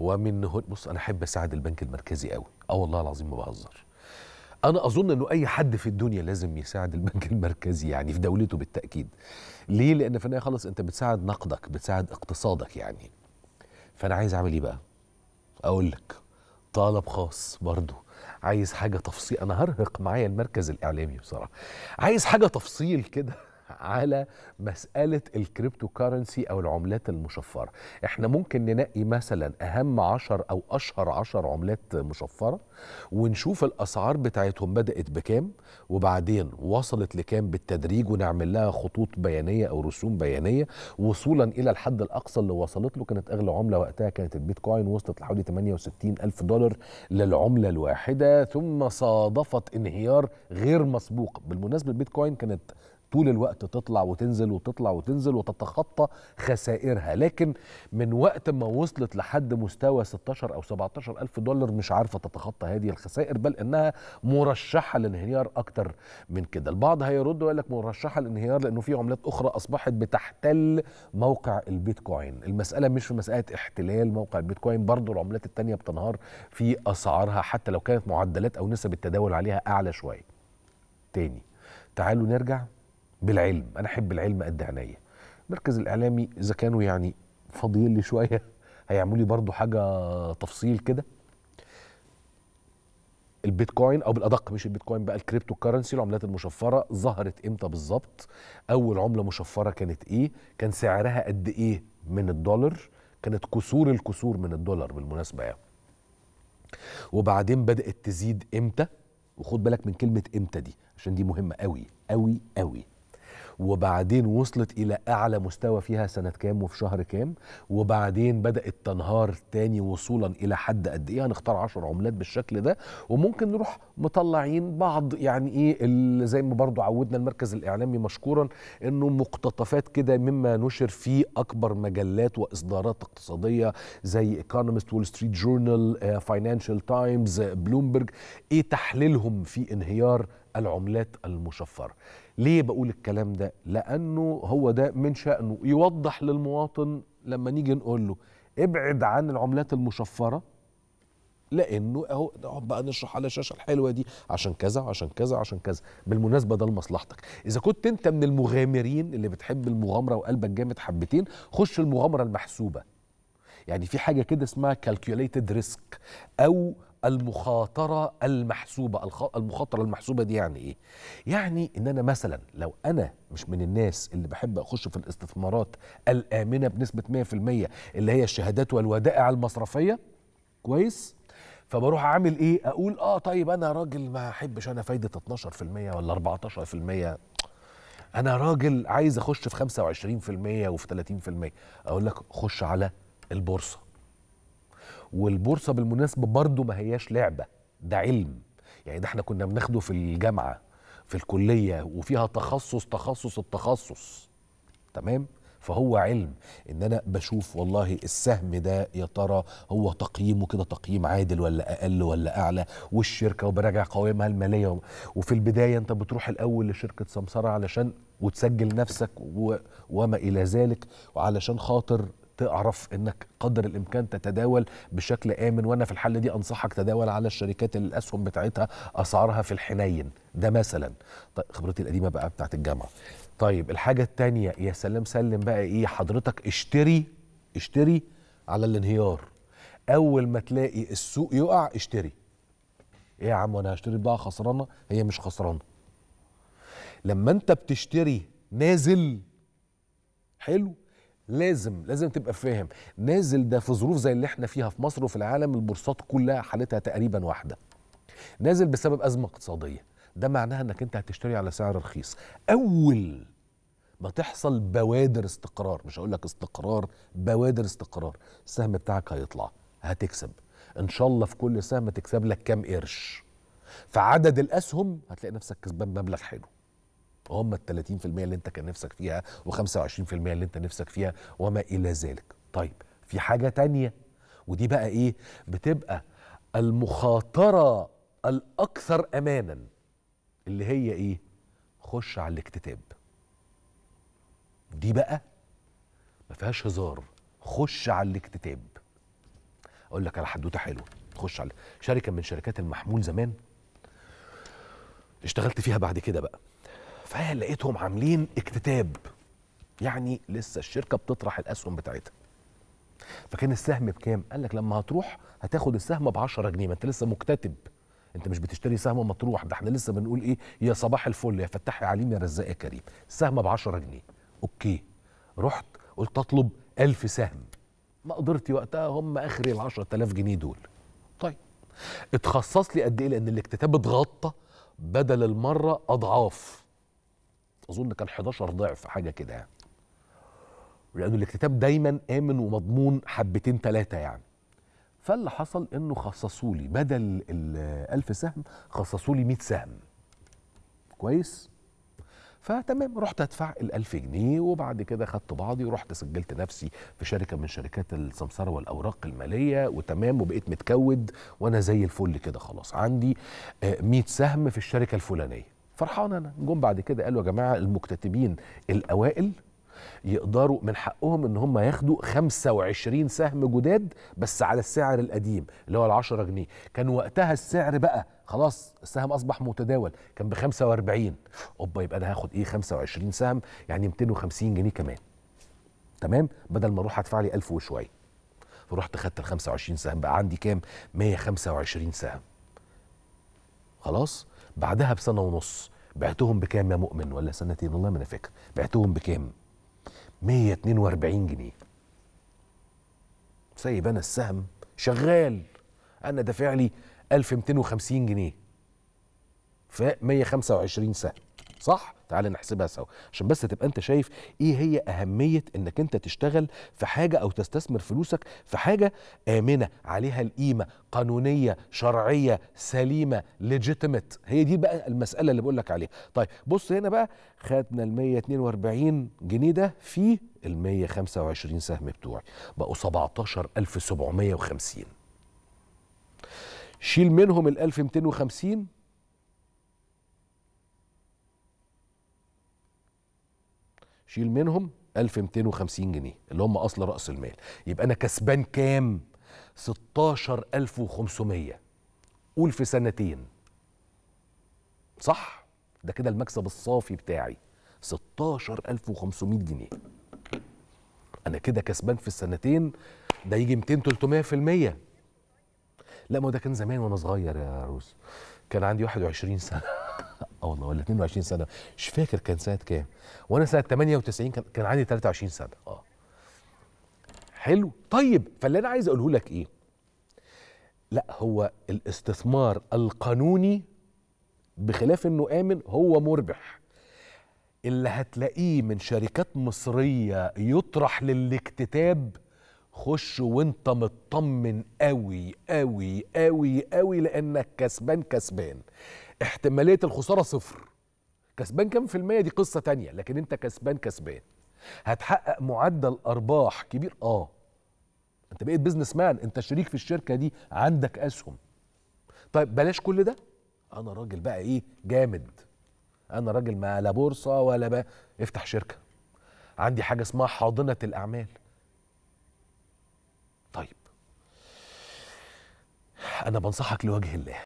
ومن هون بص أنا أحب أساعد البنك المركزي قوي. آه والله العظيم ما بهزر. أنا أظن إنه أي حد في الدنيا لازم يساعد البنك المركزي يعني في دولته بالتأكيد. ليه؟ لأن في النهاية خلاص أنت بتساعد نقدك بتساعد اقتصادك يعني. فأنا عايز أعمل إيه بقى؟ أقول لك طلب خاص برضه. عايز حاجة تفصيل أنا هرهق معايا المركز الإعلامي بصراحة. عايز حاجة تفصيل كده. على مسألة ال crypto currency أو العملات المشفرة. إحنا ممكن ننقي مثلا أهم عشر أو أشهر عشر عملات مشفرة ونشوف الأسعار بتاعتهم بدأت بكام وبعدين وصلت لكام بالتدريج ونعمل لها خطوط بيانية أو رسوم بيانية. وصولا إلى الحد الأقصى اللي وصلت له كانت أغلى عملة وقتها كانت البيتكوين وصلت لحوالي 68 ألف دولار للعملة الواحدة. ثم صادفت انهيار غير مسبوق. بالمناسبة البيتكوين كانت طول الوقت تطلع وتنزل وتطلع وتنزل وتتخطى خسائرها. لكن من وقت ما وصلت لحد مستوى 16 أو 17 ألف دولار مش عارفة تتخطى هذه الخسائر بل إنها مرشحة للانهيار أكتر من كده. البعض هيرد ويقول لك مرشحة للانهيار لأنه في عملات أخرى أصبحت بتحتل موقع البيتكوين. المسألة مش في مسألة احتلال موقع البيتكوين برضو العملات التانية بتنهار في أسعارها حتى لو كانت معدلات أو نسب التداول عليها أعلى شوية. تاني تعالوا نرجع بالعلم. أنا أحب العلم قد عينيا. المركز الإعلامي إذا كانوا يعني فاضيين لي شوية هيعملوا لي برضو حاجة تفصيل كده. البيتكوين أو بالأدق مش البيتكوين بقى ال cryptocurrency العملات المشفرة ظهرت إمتى بالظبط؟ أول عملة مشفرة كانت إيه؟ كان سعرها قد إيه من الدولار؟ كانت كسور الكسور من الدولار بالمناسبة يعني. وبعدين بدأت تزيد إمتى؟ وخد بالك من كلمة إمتى دي عشان دي مهمة قوي قوي قوي وبعدين وصلت إلى أعلى مستوى فيها سنة كام وفي شهر كام؟ وبعدين بدأت تنهار تاني وصولا إلى حد قد إيه؟ هنختار 10 عملات بالشكل ده وممكن نروح مطلعين بعض يعني إيه زي ما برضو عودنا المركز الإعلامي مشكورا إنه مقتطفات كده مما نشر في أكبر مجلات وإصدارات اقتصادية زي ايكونومست وول ستريت جورنال فاينانشال تايمز بلومبرج إيه تحليلهم في انهيار العملات المشفرة. ليه بقول الكلام ده؟ لأنه هو ده من شأنه يوضح للمواطن لما نيجي نقول له ابعد عن العملات المشفرة لأنه أهو نقعد بقى نشرح على الشاشة الحلوة دي عشان كذا عشان كذا عشان كذا. بالمناسبة ده لمصلحتك. إذا كنت أنت من المغامرين اللي بتحب المغامرة وقلبك جامد حبتين خش المغامرة المحسوبة. يعني في حاجة كده اسمها calculated risk أو المخاطرة المحسوبة المخاطرة المحسوبة دي يعني إيه؟ يعني إن أنا مثلا لو أنا مش من الناس اللي بحب أخش في الاستثمارات الآمنة بنسبة 100% اللي هي الشهادات والودائع المصرفية كويس؟ فبروح أعمل إيه؟ أقول آه طيب أنا راجل ما أحبش أنا فايدة 12% ولا 14% أنا راجل عايز أخش في 25% وفي 30% أقول لك خش على البورصة والبورصة بالمناسبة برضو ما هياش لعبة ده علم. يعني ده إحنا كنا بناخده في الجامعة في الكلية وفيها تخصص تخصص التخصص. تمام؟ فهو علم إن أنا بشوف والله السهم ده يا ترى هو تقييمه كده تقييم عادل ولا أقل ولا أعلى؟ والشركة وبراجع قوائمها المالية. وفي البداية أنت بتروح الأول لشركة سمسرة علشان وتسجل نفسك. وما إلى ذلك وعلشان خاطر تعرف إنك قدر الإمكان تتداول بشكل آمن وأنا في الحالة دي أنصحك تداول على الشركات اللي الأسهم بتاعتها أسعارها في الحنين. ده مثلا. طيب خبرتي القديمة بقى بتاعت الجامعة. طيب الحاجة الثانية يا سلام سلم بقى إيه حضرتك اشتري اشتري على الانهيار. أول ما تلاقي السوق يقع اشتري. إيه يا عم وأنا هشتري بضاعة خسرانة؟ هي مش خسرانة. لما أنت بتشتري نازل حلو لازم لازم تبقى فاهم. نازل ده في ظروف زي اللي إحنا فيها في مصر وفي العالم البورصات كلها حالتها تقريبا واحدة. نازل بسبب أزمة اقتصادية. ده معناها إنك أنت هتشتري على سعر رخيص. أول ما تحصل بوادر استقرار مش هقول لك استقرار بوادر استقرار السهم بتاعك هيطلع هتكسب. إن شاء الله في كل سهم تكسب لك كام قرش. فعدد الأسهم هتلاقي نفسك كسبان مبلغ حلو. هم ال 30% اللي انت كان نفسك فيها و25% اللي انت نفسك فيها وما إلى ذلك. طيب في حاجة تانية ودي بقى إيه؟ بتبقى المخاطرة الأكثر امانا اللي هي إيه؟ خش على الاكتتاب. دي بقى ما فيهاش هزار. خش على الاكتتاب. أقول لك على حدوتة حلوة. تخش على شركة من شركات المحمول زمان اشتغلت فيها بعد كده بقى. فلقيتهم عاملين اكتتاب. يعني لسه الشركة بتطرح الأسهم بتاعتها. فكان السهم بكام؟ قال لك لما هتروح هتاخد السهم ب 10 جنيه ما انت لسه مكتتب. انت مش بتشتري سهم مطروح ده إحنا لسه بنقول إيه؟ يا صباح الفل يا فتاح يا عليم يا رزاق يا كريم. السهم ب 10 جنيه. okay. رحت قلت أطلب 1000 سهم. مقدرتي وقتها هم اخري ال 10000 جنيه دول. طيب. اتخصص لي قد إيه؟ لأن الاكتتاب اتغطى بدل المرة أضعاف. أظن كان 11 ضعف حاجة كده يعني. لأنه الاكتتاب دايما آمن ومضمون حبتين ثلاثة يعني. فاللي حصل إنه خصصوا لي بدل ال 1000 سهم خصصوا لي 100 سهم. كويس؟ فتمام رحت أدفع ال 1000 جنيه وبعد كده خدت بعضي ورحت سجلت نفسي في شركة من شركات السمسرة والأوراق المالية وتمام وبقيت متكود وأنا زي الفل كده خلاص. عندي آه، 100 سهم في الشركة الفلانية. فرحان أنا. جم بعد كده قالوا يا جماعة المكتتبين الأوائل يقدروا من حقهم إن هم ياخدوا 25 سهم جداد بس على السعر القديم اللي هو ال 10 جنيه. كان وقتها السعر بقى خلاص السهم أصبح متداول. كان ب 45 أوبا يبقى أنا هاخد إيه؟ 25 سهم يعني 250 جنيه كمان. تمام؟ بدل ما أروح أدفع لي 1000 وشوية. فرحت خدت ال 25 سهم بقى عندي كام؟ 125 سهم. خلاص؟ بعدها بسنة ونص بعتهم بكام يا مؤمن ولا سنتين؟ والله ما أنا فاكر. بعتهم بكام؟ 142 جنيه. سايب أنا السهم. شغال. أنا دافع لي 1250 جنيه. ف 125 سهم. صح؟ تعال نحسبها سوا. عشان بس تبقى انت شايف إيه هي أهمية إنك انت تشتغل في حاجة أو تستثمر فلوسك في حاجة آمنة عليها القيمة قانونية شرعية سليمة ليجيتيمت هي دي بقى المسألة اللي بقول لك عليها. طيب بص هنا بقى خدنا ال 142 جنيه ده في ال 125 سهم بتوعي. بقوا 17750 شيل منهم ال 1250 شيل منهم 1250 جنيه اللي هم أصل رأس المال. يبقى أنا كسبان كام؟ 16500 قول في سنتين. صح؟ ده كده المكسب الصافي بتاعي. 16500 جنيه. أنا كده كسبان في السنتين ده يجي 200 300 في المية. لا ما ده كان زمان وأنا صغير يا روس كان عندي 21 سنة. آه والله ولا 22 سنة. مش فاكر كان سنة كام. وأنا سنة 98 كان كان عندي 23 سنة. آه. حلو. طيب فاللي أنا عايز أقوله لك إيه؟ لا هو الاستثمار القانوني بخلاف إنه آمن هو مربح. اللي هتلاقيه من شركات مصرية يطرح للاكتتاب خش وانت مطمن قوي قوي قوي قوي لأنك كسبان كسبان. احتمالية الخسارة صفر. كسبان كام في المية؟ دي قصة تانية لكن انت كسبان كسبان. هتحقق معدل أرباح كبير؟ آه. انت بقيت بيزنس مان انت شريك في الشركة دي عندك أسهم. طيب بلاش كل ده. أنا راجل بقى إيه؟ جامد. أنا راجل ما لا بورصة ولا بقى افتح شركة. عندي حاجة اسمها حاضنة الأعمال. طيب. أنا بنصحك لوجه الله.